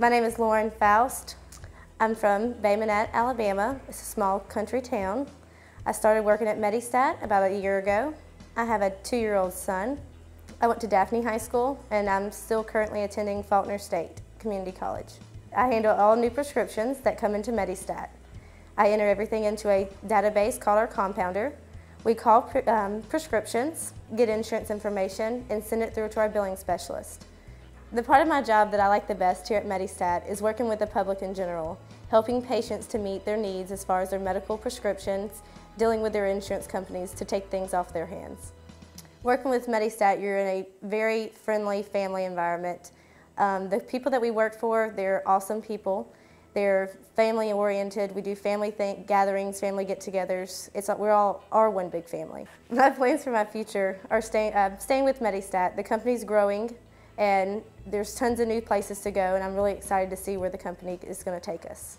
My name is Lorin Faust. I'm from Bay Minette, Alabama. It's a small country town. I started working at Medistat about a year ago. I have a two-year-old son. I went to Daphne High School and I'm still currently attending Faulkner State Community College. I handle all new prescriptions that come into Medistat. I enter everything into a database called our compounder. We call pre um, prescriptions, get insurance information, and send it through to our billing specialist. The part of my job that I like the best here at Medistat is working with the public in general, helping patients to meet their needs as far as their medical prescriptions, dealing with their insurance companies to take things off their hands. Working with Medistat, you're in a very friendly family environment. Um, the people that we work for, they're awesome people. They're family oriented. We do family gatherings, family get-togethers. It's we're all are one big family. My plans for my future are staying uh, staying with Medistat. The company's growing and there's tons of new places to go and I'm really excited to see where the company is going to take us.